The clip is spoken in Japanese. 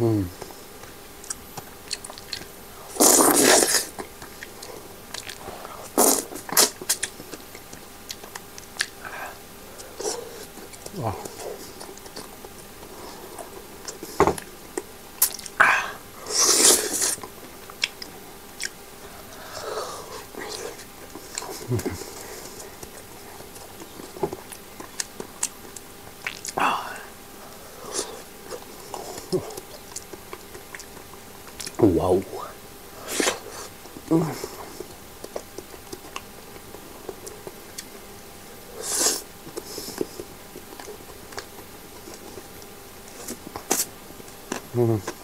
うん。あわおうん